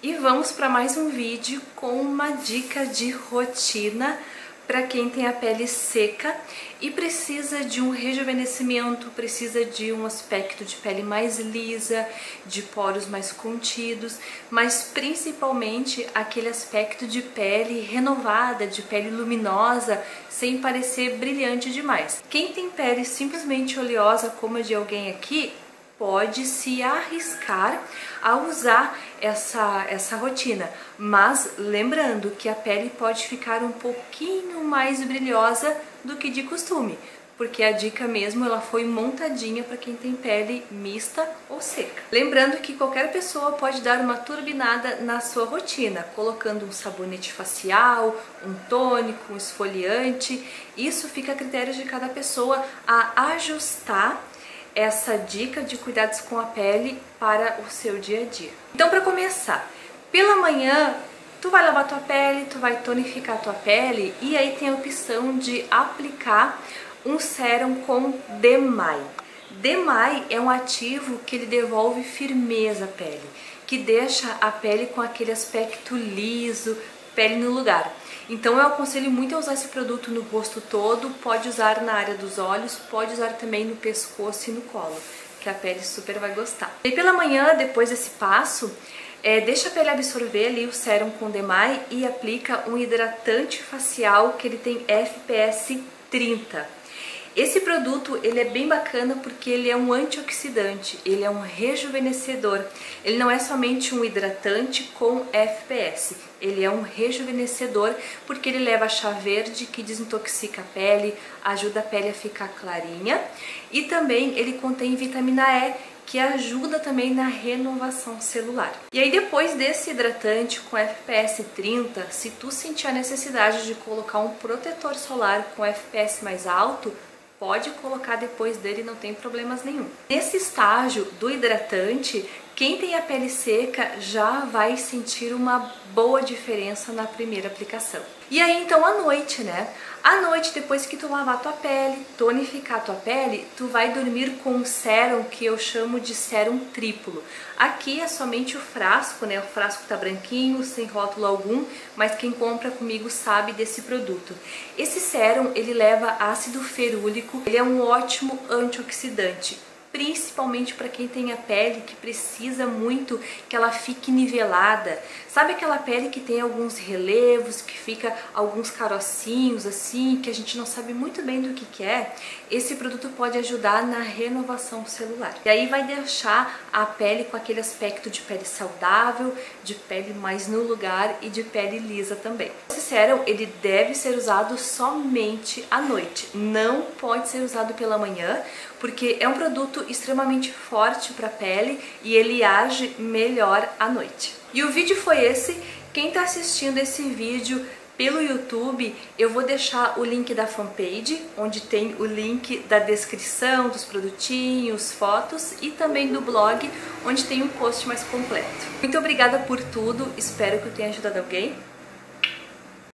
E vamos para mais um vídeo com uma dica de rotina para quem tem a pele seca e precisa de um rejuvenescimento, precisa de um aspecto de pele mais lisa, de poros mais contidos, mas principalmente aquele aspecto de pele renovada, de pele luminosa, sem parecer brilhante demais. Quem tem pele simplesmente oleosa como a de alguém aqui, pode se arriscar a usar essa, essa rotina, mas lembrando que a pele pode ficar um pouquinho mais brilhosa do que de costume, porque a dica mesmo ela foi montadinha para quem tem pele mista ou seca. Lembrando que qualquer pessoa pode dar uma turbinada na sua rotina, colocando um sabonete facial, um tônico, um esfoliante. Isso fica a critério de cada pessoa a ajustar essa dica de cuidados com a pele para o seu dia a dia. Então, para começar, pela manhã tu vai lavar tua pele, tu vai tonificar tua pele e aí tem a opção de aplicar um sérum com Demai. Demai é um ativo que ele devolve firmeza à pele, que deixa a pele com aquele aspecto liso, pele no lugar. Então eu aconselho muito a usar esse produto no rosto todo, pode usar na área dos olhos, pode usar também no pescoço e no colo, que a pele super vai gostar. E pela manhã, depois desse passo, é, deixa a pele absorver ali o sérum com Demai e aplica um hidratante facial que ele tem FPS 30. Esse produto ele é bem bacana porque ele é um antioxidante, ele é um rejuvenescedor. Ele não é somente um hidratante com FPS, ele é um rejuvenescedor porque ele leva chá verde que desintoxica a pele, ajuda a pele a ficar clarinha e também ele contém vitamina E que ajuda também na renovação celular. E aí depois desse hidratante com FPS 30, se tu sentir a necessidade de colocar um protetor solar com FPS mais alto, pode colocar depois dele, não tem problemas nenhum. Nesse estágio do hidratante, quem tem a pele seca já vai sentir uma boa diferença na primeira aplicação. E aí então à noite, né? À noite, depois que tu lavar tua pele, tonificar tua pele, tu vai dormir com um sérum que eu chamo de sérum triplo. Aqui é somente o frasco, né? O frasco tá branquinho, sem rótulo algum, mas quem compra comigo sabe desse produto. Esse sérum, ele leva ácido ferúlico, ele é um ótimo antioxidante principalmente para quem tem a pele que precisa muito que ela fique nivelada. Sabe aquela pele que tem alguns relevos, que fica alguns carocinhos assim, que a gente não sabe muito bem do que, que é? Esse produto pode ajudar na renovação celular. E aí vai deixar a pele com aquele aspecto de pele saudável, de pele mais no lugar e de pele lisa também. Esse sérum, ele deve ser usado somente à noite. Não pode ser usado pela manhã, porque é um produto extremamente forte para a pele e ele age melhor à noite. E o vídeo foi esse. Quem está assistindo esse vídeo pelo YouTube, eu vou deixar o link da fanpage, onde tem o link da descrição dos produtinhos, fotos e também do blog, onde tem um post mais completo. Muito obrigada por tudo, espero que eu tenha ajudado alguém.